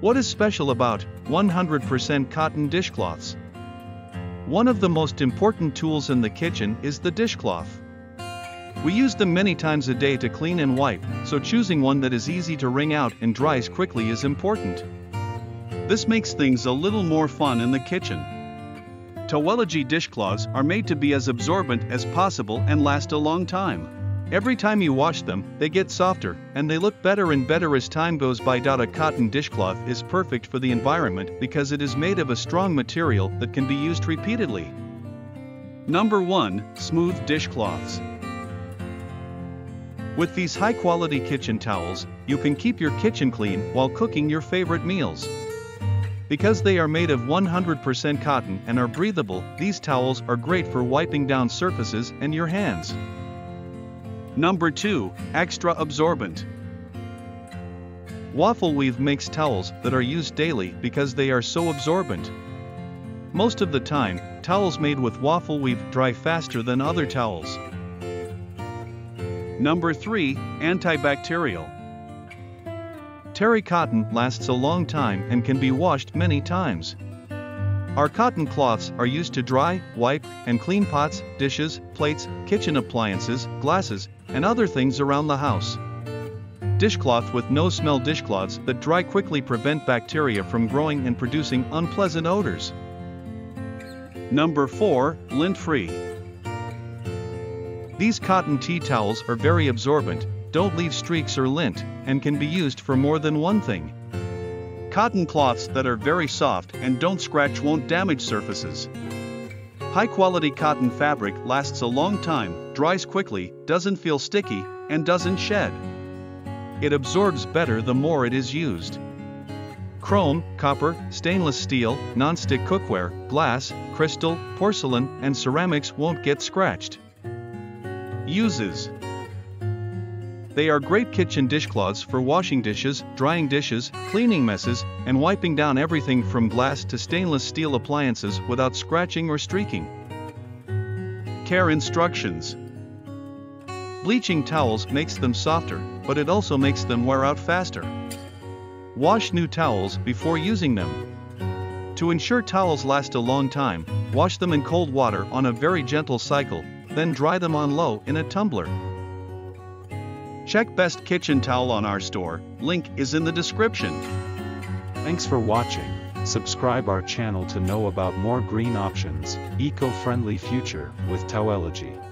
What is special about 100% cotton dishcloths? One of the most important tools in the kitchen is the dishcloth. We use them many times a day to clean and wipe, so choosing one that is easy to wring out and dries quickly is important. This makes things a little more fun in the kitchen. Towelogy dishcloths are made to be as absorbent as possible and last a long time. Every time you wash them, they get softer, and they look better and better as time goes by. A cotton dishcloth is perfect for the environment because it is made of a strong material that can be used repeatedly. Number 1 Smooth Dishcloths. With these high quality kitchen towels, you can keep your kitchen clean while cooking your favorite meals. Because they are made of 100% cotton and are breathable, these towels are great for wiping down surfaces and your hands. Number 2. Extra Absorbent. Waffle Weave makes towels that are used daily because they are so absorbent. Most of the time, towels made with waffle weave dry faster than other towels. Number 3. Antibacterial. Terry cotton lasts a long time and can be washed many times. Our cotton cloths are used to dry, wipe, and clean pots, dishes, plates, kitchen appliances, glasses, and other things around the house. Dishcloth with no smell dishcloths that dry quickly prevent bacteria from growing and producing unpleasant odors. Number 4. Lint free. These cotton tea towels are very absorbent, don't leave streaks or lint, and can be used for more than one thing. Cotton cloths that are very soft and don't scratch won't damage surfaces. High quality cotton fabric lasts a long time, dries quickly, doesn't feel sticky, and doesn't shed. It absorbs better the more it is used. Chrome, copper, stainless steel, non-stick cookware, glass, crystal, porcelain, and ceramics won't get scratched. Uses They are great kitchen dishcloths for washing dishes, drying dishes, cleaning messes, and wiping down everything from glass to stainless steel appliances without scratching or streaking. Care instructions Bleaching towels makes them softer, but it also makes them wear out faster. Wash new towels before using them. To ensure towels last a long time, wash them in cold water on a very gentle cycle, then dry them on low in a tumbler. Check best kitchen towel on our store, link is in the description. Thanks for watching. Subscribe our channel to know about more green options, eco-friendly future with Towelogy.